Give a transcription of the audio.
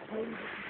crazy.